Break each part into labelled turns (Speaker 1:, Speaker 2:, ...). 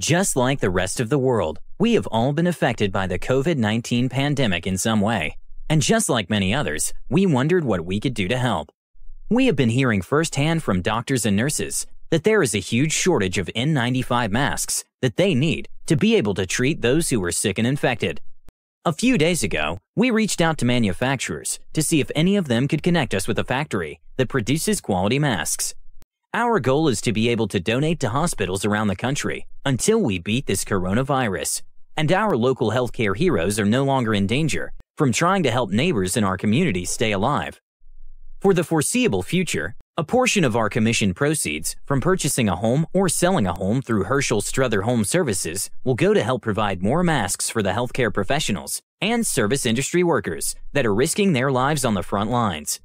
Speaker 1: Just like the rest of the world, we have all been affected by the COVID 19 pandemic in some way. And just like many others, we wondered what we could do to help. We have been hearing firsthand from doctors and nurses that there is a huge shortage of N95 masks that they need to be able to treat those who are sick and infected. A few days ago, we reached out to manufacturers to see if any of them could connect us with a factory that produces quality masks. Our goal is to be able to donate to hospitals around the country until we beat this coronavirus. And our local healthcare heroes are no longer in danger from trying to help neighbors in our community stay alive. For the foreseeable future, a portion of our commission proceeds from purchasing a home or selling a home through Herschel Struther Home Services will go to help provide more masks for the healthcare professionals and service industry workers that are risking their lives on the front lines.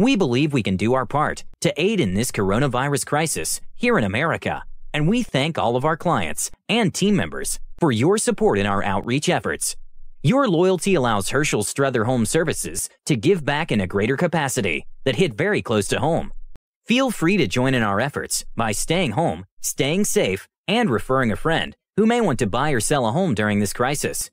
Speaker 1: We believe we can do our part to aid in this coronavirus crisis here in America, and we thank all of our clients and team members for your support in our outreach efforts. Your loyalty allows Herschel Struther Home Services to give back in a greater capacity that hit very close to home. Feel free to join in our efforts by staying home, staying safe, and referring a friend who may want to buy or sell a home during this crisis.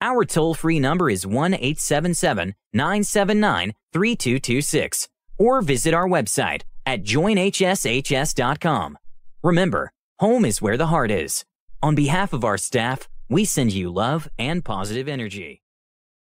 Speaker 1: Our toll free number is 1 877 979 3226 or visit our website at joinhshs.com. Remember, home is where the heart is. On behalf of our staff, we send you love and positive energy.